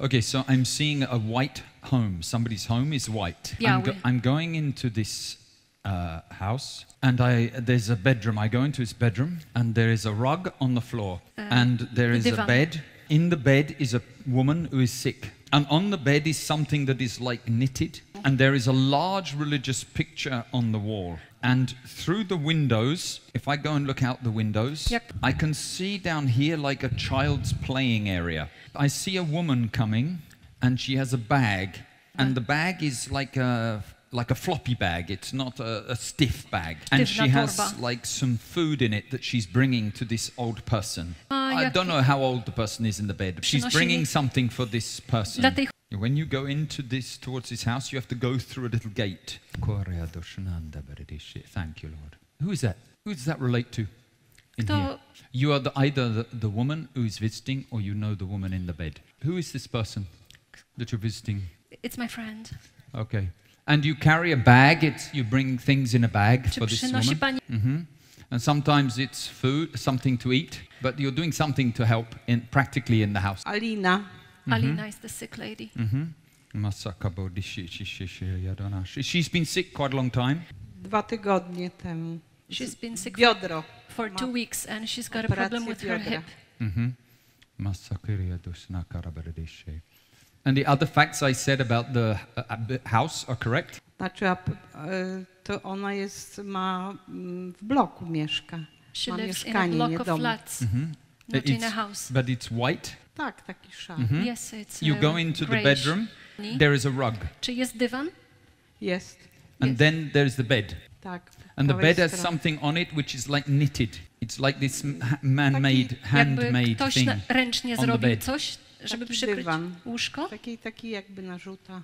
Okay, so I'm seeing a white home. Somebody's home is white. I'm, Biały. I'm going into this uh, house, and I there's a bedroom. I go into this bedroom, and there is a rug on the floor, and there is a bed. In the bed is a woman who is sick, and on the bed is something that is like knitted, and there is a large religious picture on the wall. And through the windows, if I go and look out the windows, Jak- I can see down here like a child's playing area. I see a woman coming and she has a bag and the bag is like a like a floppy bag. It's not a, a stiff bag. And she has torba. like some food in it that she's bringing to this old person. A I don't know how old the person is in the bed. She's bringing something for this person. Dla tej When you go into this towards this house, you have to go through a little gate. Thank you, Lord. Who is that? Who does that relate to? In Kto- here? You are the, either the, the woman who is visiting or you know the woman in the bed. Who is this person that you're visiting? It's my friend. Okay. And you carry a bag, it's, you bring things in a bag Czy for this przynosi woman. pani hmm And sometimes it's food, something to eat, but you're doing something to help in, practically in the house. Alina, Alina is the sick lady. Mm-hmm. Masaka Bodhishi- Shishi- She- She's been sick quite a long time. dwa tygodnie temu. She's been sick Biodro. for Ma two weeks and she's got a problem with her hip. Mm-hmm. Masakiriya Dusna And the other facts I said about the uh, house are correct? Znaczy, a p- to ona jest, ma mm, w bloku mieszka. She Ma lives in a block of flats, Mm-hmm. Not in a house. But it's white. Tak, taki szal. Mhm. Yes, it's You go into the bedroom, there is a rug. Czy jest dywan? Jest, And Yes. then there's the bed. tak. And the bed has stronie. something on it which is like knitted. It's like this man-made, handmade ktoś thing. na, ręcznie on the zrobił bed. coś, żeby Taki przykryć dywan. łóżko. Taki, taki jakby narzuta.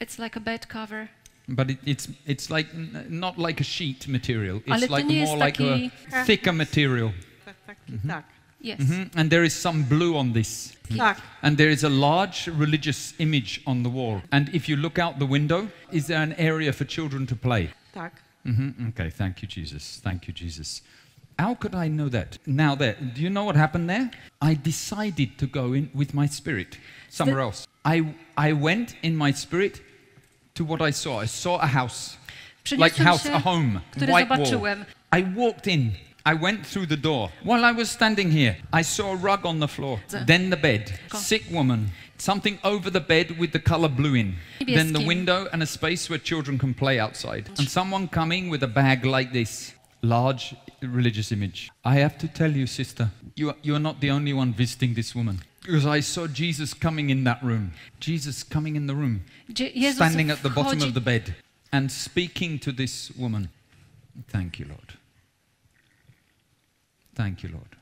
It's like a bed cover. But it, it's, it's like not like a sheet material. It's Ale like more like taki... a thicker material. Tak, taki, Mhm. tak. Yes. Mhm. And there is some blue on this. Tak, And there is a large religious image on the wall. And if you look out the window, is there an area for children to play? tak. hmm Okay, thank you, Jesus. Thank you, Jesus. How could I know that? Now, there, do you know what happened there? I decided to go in with my spirit somewhere else. I, I went in my spirit to what I saw. I saw a house, like house, się, a home, white wall. I walked in. I went through the door. While I was standing here, I saw a rug on the floor, then the bed, sick woman, something over the bed with the color blue in, then the window and a space where children can play outside, and someone coming with a bag like this, large religious image. I have to tell you, sister, you are, you are not the only one visiting this woman. Because I saw Jesus coming in that room, Jesus coming in the room, Gdzie standing at the bottom of the bed and speaking to this woman. Thank you, Lord. Thank you, Lord.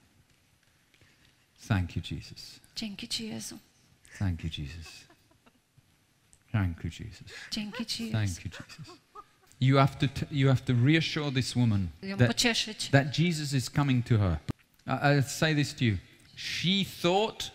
Thank you, Jesus. Dzięki Ci Jezu. Thank you, Jesus. Thank you, Jesus. Dzięki Ci Jezu. Thank you, Jesus. You have to, t- you have to reassure this woman that, that Jesus is coming to her. I, I say this to you. She thought,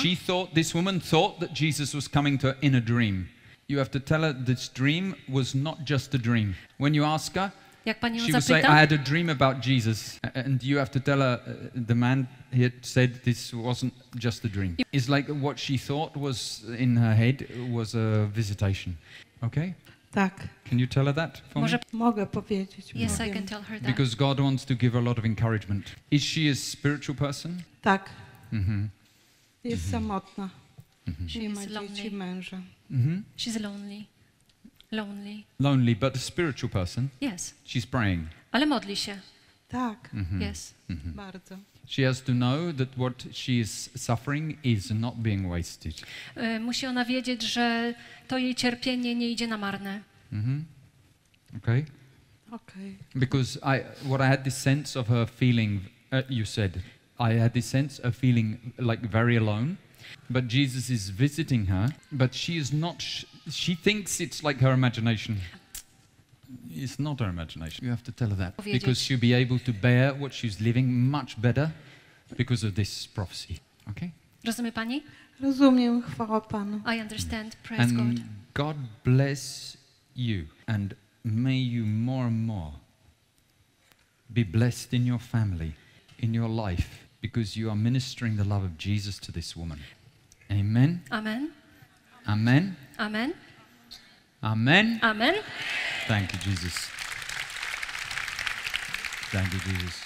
she thought, this woman thought that Jesus was coming to her in a dream. You have to tell her this dream was not just a dream. When you ask her, Jak Pani ją she will say, I had a dream about Jesus. And you have to tell her, uh, the man here said this wasn't just a dream. It's like what she thought was in her head was a visitation. Okay? Tak, Can you tell her that for może... me? mogę powiedzieć. Yes, I can tell her that. Because God wants to give her a lot of encouragement. Is she a spiritual person? Tak, hmm jest samotna. She Nie is ma dzieci, lonely. męża. hmm She's lonely. Lonely. Lonely, but a spiritual person. Yes. She's praying. Ale modli się. Tak, Mhm. Yes. bardzo. She has to know that what she is suffering is not being wasted. Y, Musi ona wiedzieć, że to jej cierpienie nie idzie na marne. hmm Okay? Okej. Because I, what I had this sense of her feeling, uh, you said, I had this sense of feeling like very alone. But Jesus is visiting her, but she is not, sh- she thinks it's like her imagination. It's not her imagination. You have to tell her that. Because she'll be able to bear what she's living much better because of this prophecy. Okay? Rozumie Pani? Rozumiem, chwała Panu. I understand. Praise God. And God bless you and may you more and more be blessed in your family, in your life, because you are ministering the love of Jesus to this woman. Amen. Amen. Amen. Amen. Amen. Amen. Thank you, Jesus. Thank you, Jesus.